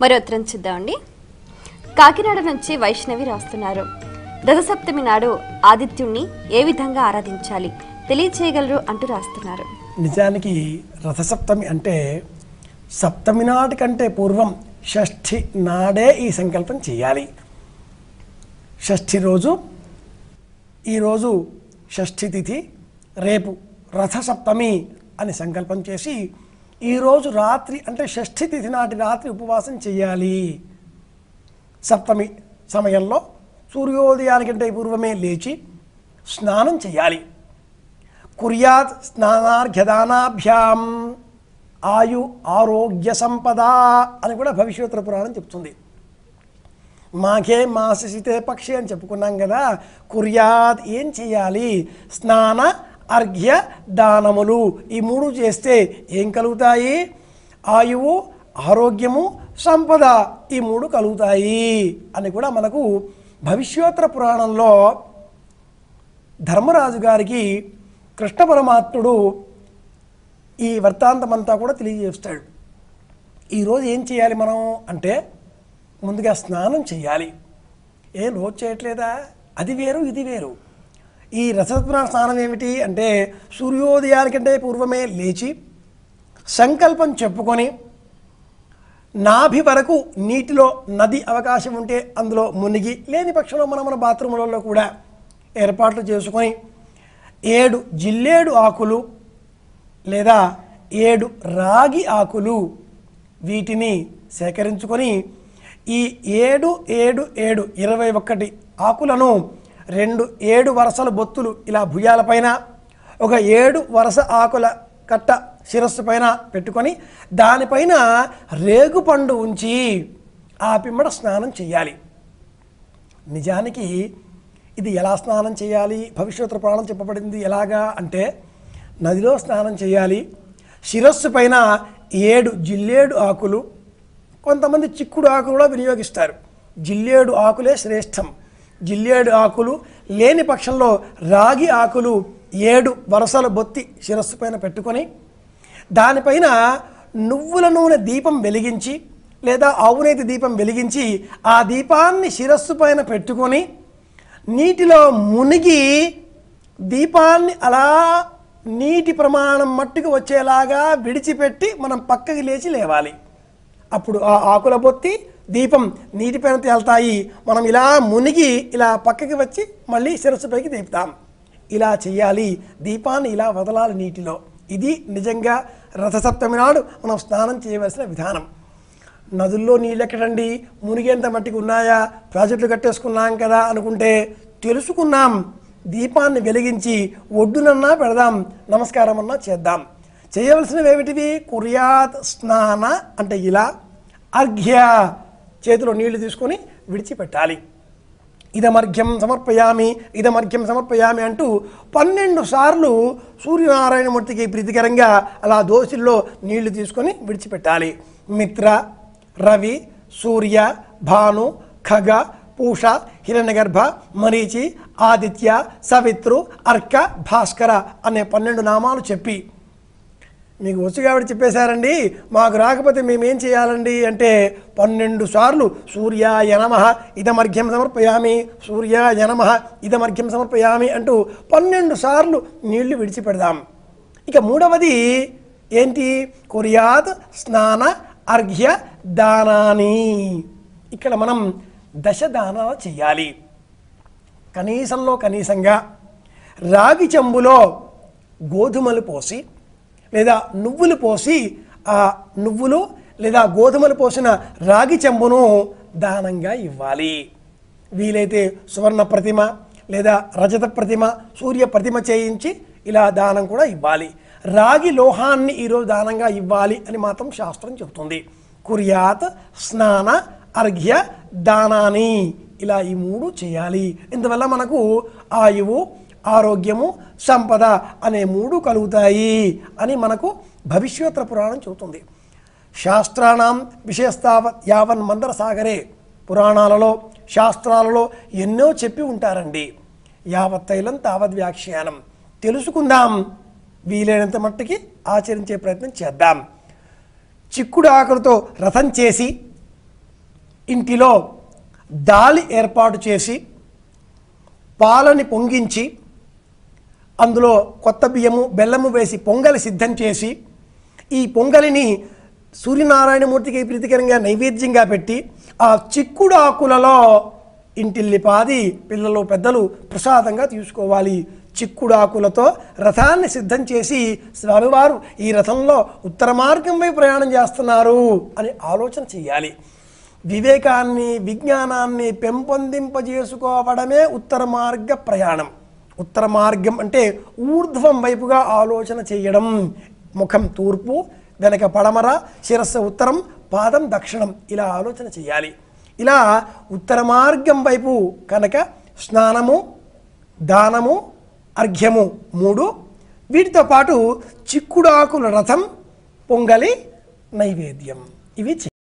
మరో ఉత్తరం చూద్దామండి. కాకినాడ నుంచి వైష్ణవి రాస్తున్నారు. రథసప్తమి నాడు ఆదిత్యుణ్ణి ఏ విధంగా ఆరాధించాలి తెలియచేయగలరు అంటూ రాస్తున్నారు. నిజానికి రథసప్తమి అంటే సప్తమి నాటి కంటే పూర్వం షష్ఠి నాడే ఈ సంకల్పం చేయాలి. షష్ఠి రోజు ఈరోజు షష్ఠి తిథి రేపు రథసప్తమి అని సంకల్పం చేసి ఈరోజు రాత్రి అంటే షష్ఠి తిథి నాటి రాత్రి ఉపవాసం చేయాలి. సప్తమి సమయంలో సూర్యోదయానికంటే పూర్వమే లేచి స్నానం చేయాలి. కుర్యాత్ స్నానార్ఘ్యదానాభ్యాం ఆయు ఆరోగ్య సంపద అని కూడా భవిష్యోత్తర పురాణం చెప్తుంది. మాఘే మాసితే పక్షి అని చెప్పుకున్నాం కదా కుర్యాత్ ఏం చేయాలి? స్నాన అర్ఘ్య దానములు. ఈ మూడు చేస్తే ఏం కలుగుతాయి? ఆయువు ఆరోగ్యము సంపద ఈ మూడు కలుగుతాయి అని కూడా మనకు భవిష్యోత్తర పురాణంలో ధర్మరాజు గారికి కృష్ణ పరమాత్ముడు ఈ వృత్తాంతమంతా కూడా తెలియజేస్తాడు. ఈరోజు ఏం చేయాలి మనం? అంటే ముందుగా స్నానం చేయాలి. ఏం రోజు చేయట్లేదా? అది వేరు ఇది వేరు. ఈ రసత్న స్నానం ఏమిటి అంటే సూర్యోదయానికంటే పూర్వమే లేచి సంకల్పం చెప్పుకొని నాభి వరకు నీటిలో నది అవకాశం ఉంటే అందులో మునిగి లేని పక్షంలో మనం మన బాత్రూములలో కూడా ఏర్పాట్లు చేసుకొని ఏడు జిల్లేడు ఆకులు లేదా ఏడు రాగి ఆకులు వీటిని సేకరించుకొని ఈ ఏడు ఏడు ఏడు ఇరవై ఒక్కటి ఆకులను రెండు ఏడు వరసల బొత్తులు ఇలా భుజాలపైన ఒక ఏడు వరస ఆకుల కట్ట శిరస్సు పైన పెట్టుకొని దానిపైన రేగుపండు ఉంచి ఆ పిమ్మట స్నానం చేయాలి నిజానికి ఇది ఎలా స్నానం చేయాలి భవిష్యత్తు ప్రాణం చెప్పబడింది ఎలాగా అంటే నదిలో స్నానం చేయాలి శిరస్సు పైన ఏడు జిల్లేడు ఆకులు కొంతమంది చిక్కుడు ఆకులు కూడా వినియోగిస్తారు. జిల్లేడు ఆకులే శ్రేష్టం. జిల్లేడు ఆకులు లేని పక్షంలో రాగి ఆకులు ఏడు వరసల బొత్తి శిరస్సు పైన పెట్టుకొని దానిపైన నువ్వుల నూనె దీపం వెలిగించి లేదా ఆవునేతి దీపం వెలిగించి ఆ దీపాన్ని శిరస్సు పైన పెట్టుకొని నీటిలో మునిగి దీపాన్ని అలా నీటి ప్రమాణం మట్టుకు వచ్చేలాగా విడిచిపెట్టి మనం పక్కకి లేచి లేవాలి. అప్పుడు ఆ ఆకుల బొత్తి దీపం నీటిపైన తేలుతాయి. మనం ఇలా మునిగి ఇలా పక్కకి వచ్చి మళ్ళీ శిరస్సుపైకి తీపుతాం ఇలా చేయాలి దీపాన్ని ఇలా వదలాలి నీటిలో. ఇది నిజంగా రథసప్తమి నాడు మనం స్నానం చేయవలసిన విధానం. నదుల్లో నీళ్ళు ఎక్కడండి మునిగేంత మట్టికి ఉన్నాయా? ప్రాజెక్టులు కట్టేసుకున్నాం కదా అనుకుంటే తెలుసుకున్నాం. దీపాన్ని వెలిగించి ఒడ్డునన్నా పెడదాం. నమస్కారం అన్నా చేద్దాం. చేయవలసినవి ఏమిటివి కుర్యాత్ స్నాన అంటే ఇలా. అర్ఘ్య చేతిలో నీళ్ళు తీసుకొని విడిచిపెట్టాలి. ఇదమర్ఘ్యం సమర్పయామి ఇదమర్ఘ్యం సమర్పయామి అంటూ పన్నెండు సార్లు సూర్యనారాయణమూర్తికి ప్రీతికరంగా అలా దోసిల్లో నీళ్ళు తీసుకొని విడిచిపెట్టాలి. మిత్ర రవి సూర్య భాను ఖగ పూష హిరణ్యగర్భ మరీచి ఆదిత్య సవిత్రు అర్క భాస్కర అనే పన్నెండు నామాలు చెప్పి మీకు వచ్చు కాబట్టి చెప్పేశారండి. మాకు రాకపోతే మేమేం చేయాలండి అంటే పన్నెండు సార్లు సూర్యాయ నమ ఇదమర్ఘ్యం సమర్పయామి సూర్యాయ నమ ఇదమర్ఘ్యం సమర్పయామి అంటూ పన్నెండు సార్లు నీళ్ళు విడిచిపెడదాం. ఇక మూడవది ఏంటి? కుర్యాత్ స్నాన అర్ఘ్య దానాని. ఇక్కడ మనం దశ దానాలు చేయాలి. కనీసంలో కనీసంగా రాగి చెంబులో గోధుమలు పోసి లేదా నువ్వులు పోసి ఆ నువ్వులు లేదా గోధుమలు పోసిన రాగి చెంబును దానంగా ఇవ్వాలి. వీలైతే సువర్ణ ప్రతిమ లేదా రజత ప్రతిమ సూర్య ప్రతిమ చేయించి ఇలా దానం కూడా ఇవ్వాలి. రాగి లోహాన్ని ఈరోజు దానంగా ఇవ్వాలి అని మాత్రం శాస్త్రం చెబుతుంది. కుర్యాత్ స్నాన అర్ఘ్య దానాని ఇలా ఈ మూడు చేయాలి. ఇందువల్ల మనకు ఆయువు ఆరోగ్యము సంపద అనే మూడు కలుగుతాయి అని మనకు భవిష్యోత్తర పురాణం చెబుతుంది. శాస్త్రాణం విషయస్తావత్ యావన్ మందర సాగరే పురాణాలలో శాస్త్రాలలో ఎన్నో చెప్పి ఉంటారండి. యావత్ తైలం తావద్ వ్యాఖ్యానం. తెలుసుకుందాం. వీలైనంత మట్టుకి ఆచరించే ప్రయత్నం చేద్దాం. చిక్కుడు ఆకులతో రథం చేసి ఇంటిలో దాలి ఏర్పాటు చేసి పాలని పొంగించి అందులో కొత్త బియ్యము బెల్లము వేసి పొంగలి సిద్ధం చేసి ఈ పొంగలిని సూర్యనారాయణమూర్తికి ప్రీతికరంగా నైవేద్యంగా పెట్టి ఆ చిక్కుడు ఆకులలో ఇంటిల్లిపాది పిల్లలు పెద్దలు ప్రసాదంగా తీసుకోవాలి. చిక్కుడు ఆకులతో రథాన్ని సిద్ధం చేసి స్వామివారు ఈ రథంలో ఉత్తర మార్గం వైపు ప్రయాణం చేస్తున్నారు అని ఆలోచన చేయాలి. వివేకాన్ని విజ్ఞానాన్ని పెంపొందింపజేసుకోవడమే ఉత్తర మార్గ ప్రయాణం. ఉత్తర మార్గం అంటే ఊర్ధ్వం వైపుగా ఆలోచన చేయడం. ముఖం తూర్పు వెనక పడమర శిరస్సు ఉత్తరం పాదం దక్షిణం. ఇలా ఆలోచన చేయాలి. ఇలా ఉత్తర మార్గం వైపు కనుక స్నానము దానము అర్ఘ్యము మూడు. వీటితో పాటు చిక్కుడాకుల రథం పొంగలి నైవేద్యం. ఇవి